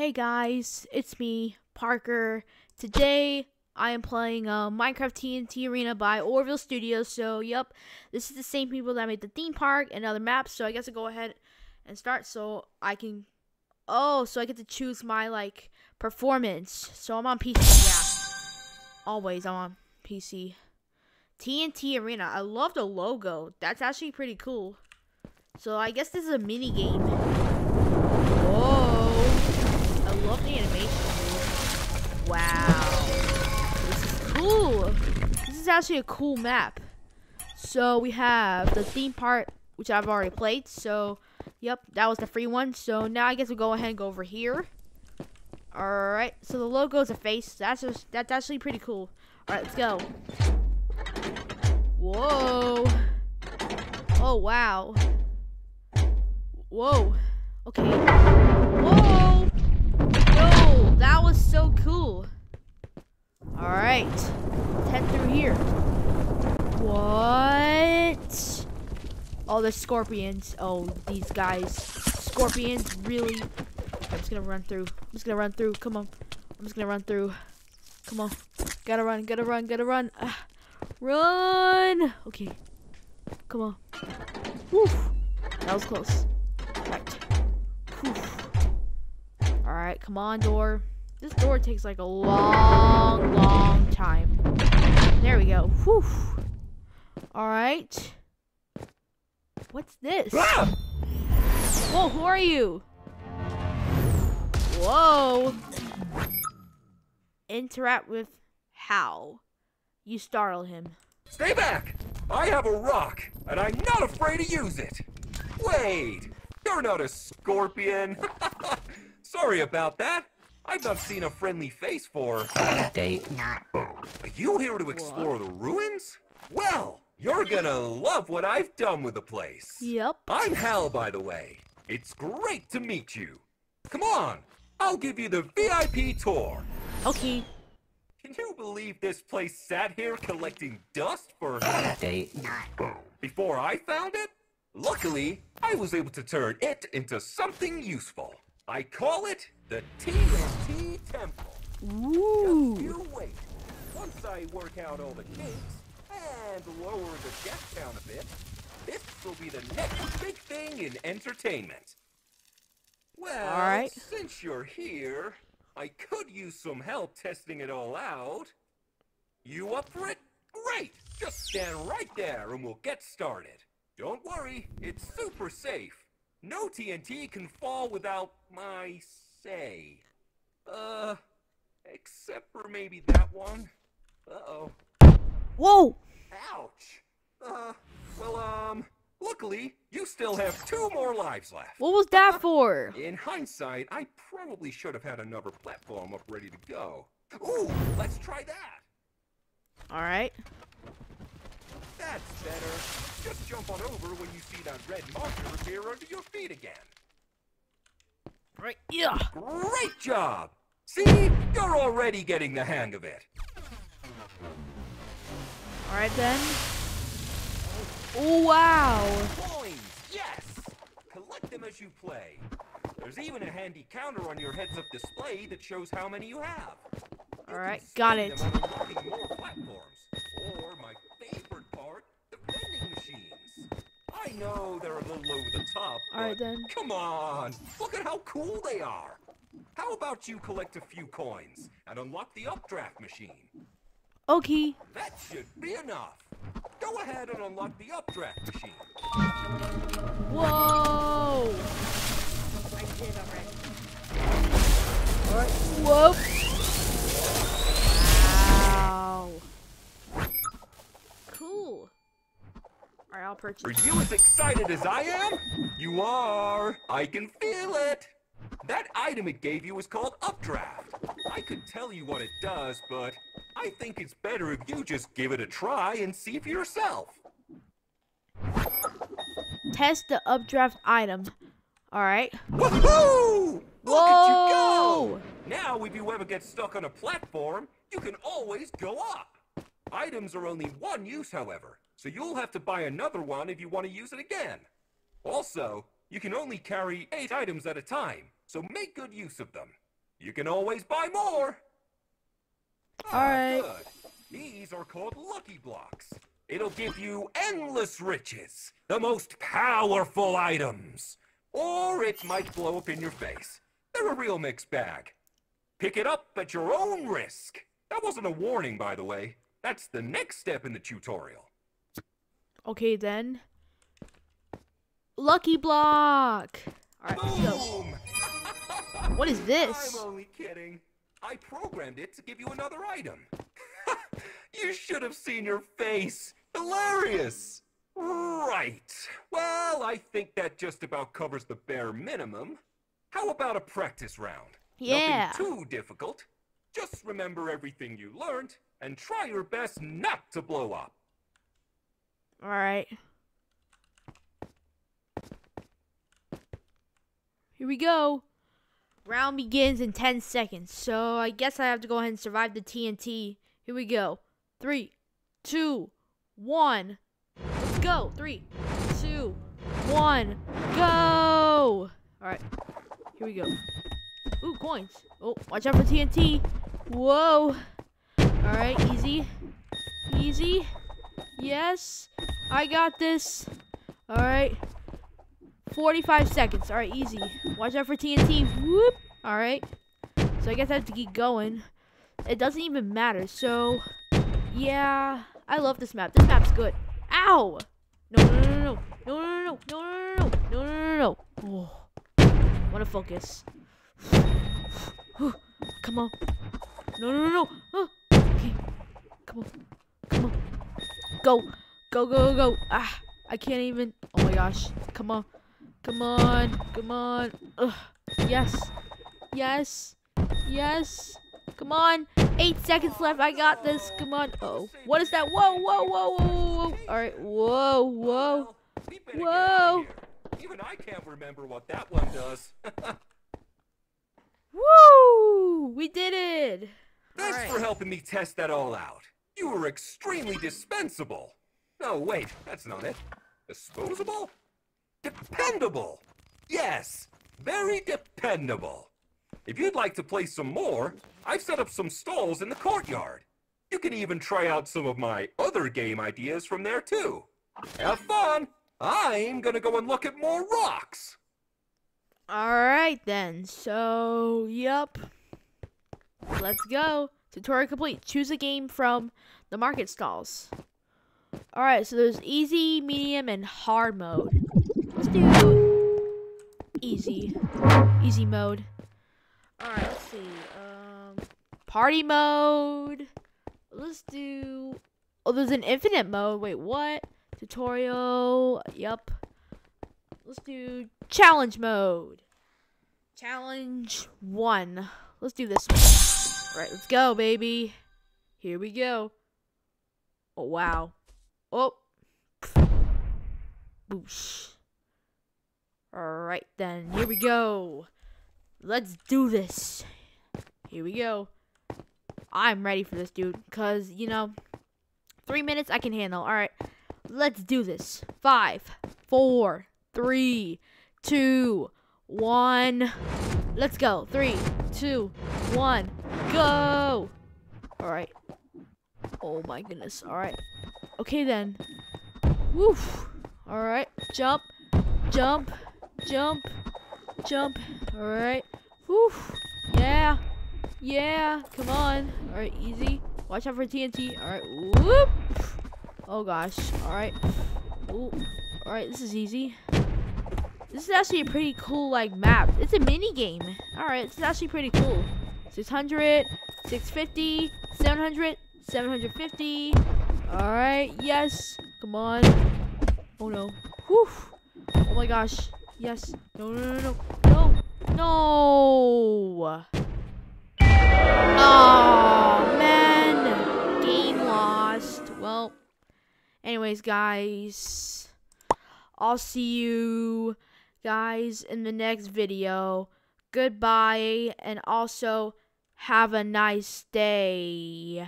Hey guys, it's me, Parker. Today I am playing uh, Minecraft TNT Arena by Oreville Studios. So, yep, this is the same people that made the theme park and other maps. So I guess I go ahead and start so I can. Oh, so I get to choose my like performance. So I'm on PC. Yeah, always I'm on PC. TNT Arena. I love the logo. That's actually pretty cool. So I guess this is a mini game. Wow. This is cool. This is actually a cool map. So we have the theme part, which I've already played. So, yep, that was the free one. So now I guess we'll go ahead and go over here. Alright, so the logo is a face. That's just, that's actually pretty cool. Alright, let's go. Whoa. Oh, wow. Whoa. Okay. That was so cool. Alright. Let's head through here. What? Oh, the scorpions. Oh, these guys. Scorpions really. I'm just gonna run through. I'm just gonna run through. Come on. I'm just gonna run through. Come on. Gotta run, gotta run, gotta run. Ah. Run! Okay. Come on. Woof. That was close. Come on, door. This door takes like a long, long time. There we go. Whew. Alright. What's this? Ah! Whoa, who are you? Whoa. Interact with how? You startle him. Stay back! I have a rock, and I'm not afraid to use it. Wait, you're not a scorpion. Sorry about that. I've not seen a friendly face for. Date. Are you here to explore the ruins? Well, you're gonna love what I've done with the place. Yep. I'm Hal, by the way. It's great to meet you. Come on, I'll give you the VIP tour. Okay. Can you believe this place sat here collecting dust for Date. before I found it? Luckily, I was able to turn it into something useful. I call it the TNT Temple. Ooh. You wait. Once I work out all the kinks and lower the death count a bit, this will be the next big thing in entertainment. Well, All right. since you're here, I could use some help testing it all out. You up for it? Great! Just stand right there and we'll get started. Don't worry, it's super safe. No TNT can fall without my say. Uh, except for maybe that one. Uh-oh. Whoa. Ouch! Uh, well, um, luckily, you still have two more lives left. What was that for? In hindsight, I probably should have had another platform up ready to go. Ooh, let's try that. All right. That's better. Just jump on over when you see that red marker appear under your feet again. Right. Yeah. Great job! See, you're already getting the hang of it. All right then. Oh wow. Coins, yes! Collect them as you play. There's even a handy counter on your heads-up display that shows how many you have. All right, can got it. them on unlocking more platforms, or my favorite part, the vending machines. I know they're a little over the top, All right then. come on! Look at how cool they are! How about you collect a few coins and unlock the updraft machine? Okay. That should be enough. Go ahead and unlock the updraft machine. Whoa. I did already. All right. Whoa. I'll purchase. Are you as excited as I am? You are. I can feel it. That item it gave you is called Updraft. I could tell you what it does, but I think it's better if you just give it a try and see for yourself. Test the updraft item. All right. Woohoo! Look at you go! Now, if you ever get stuck on a platform, you can always go up. Items are only one use, however, so you'll have to buy another one if you want to use it again. Also, you can only carry eight items at a time, so make good use of them. You can always buy more. Ah, Alright. Good. These are called Lucky Blocks. It'll give you endless riches, the most powerful items. Or it might blow up in your face. They're a real mixed bag. Pick it up at your own risk. That wasn't a warning, by the way. That's the next step in the tutorial. Okay then. Lucky block. All right, let's go. What is this? I'm only kidding. I programmed it to give you another item. you should have seen your face. Hilarious. Right. Well, I think that just about covers the bare minimum. How about a practice round? Yeah. Nothing too difficult. Just remember everything you learned and try your best not to blow up. All right. Here we go. Round begins in 10 seconds. So I guess I have to go ahead and survive the TNT. Here we go. Three, two, one. Let's go. Three, two, one, go. All right. Here we go. Ooh, coins. Oh, watch out for TNT. Whoa. All right, easy. Easy. Yes. I got this. All right. 45 seconds. All right, easy. Watch out for TNT. Whoop. All right. So I guess I have to keep going. It doesn't even matter. So, yeah. I love this map. This map's good. Ow! No, no, no, no, no, no, no, no, no, no, no, no, no, no, no. Oh. Wanna focus. Come on. No, no, no, no. Oh. Come on. Come on. Go. Go, go, go. Ah. I can't even. Oh my gosh. Come on. Come on. Come on. Ugh. Yes. Yes. Yes. Come on. Eight seconds left. I got this. Come on. Oh. What is that? Whoa, whoa, whoa, whoa, whoa. All right. Whoa, whoa. Well, we better get out Whoa. Even I can't remember what that one does. Woo! We did it. Thanks Alright. for helping me test that all out. You were extremely dispensable. No, wait, that's not it. Disposable? Dependable! Yes, very dependable. If you'd like to play some more, I've set up some stalls in the courtyard. You can even try out some of my other game ideas from there too. Have fun! I'm gonna go and look at more rocks. All right then. So, yep. Let's go. Tutorial complete. Choose a game from the market stalls. All right. So there's easy, medium, and hard mode. Let's do easy. Easy mode. All right. Let's see. Um, party mode. Let's do. Oh, there's an infinite mode. Wait, what? Tutorial. Yep. Let's do challenge mode. Challenge one. Let's do this one. Alright, let's go, baby. Here we go. Oh, wow. Oh. Boosh. Alright, then. Here we go. Let's do this. Here we go. I'm ready for this, dude. Because, you know, three minutes I can handle. Alright. Let's do this. Five, four, three, two, one. Let's go. Three, two, one, go. All right. Oh my goodness. All right. Okay then. Woof. All right. Jump, jump, jump, jump. All right. Woof. Yeah. Yeah. Come on. All right. Easy. Watch out for TNT. All right. Whoop. Oh gosh. Alright. Alright. This is easy. This is actually a pretty cool like map. It's a mini game. All right, it's actually pretty cool. 600, 650, 700, 750. All right, yes. Come on. Oh no. Whew. Oh my gosh. Yes. No, no, no, no. No. No. Oh, man. Game lost. Well, anyways, guys. I'll see you guys in the next video. Goodbye and also have a nice day.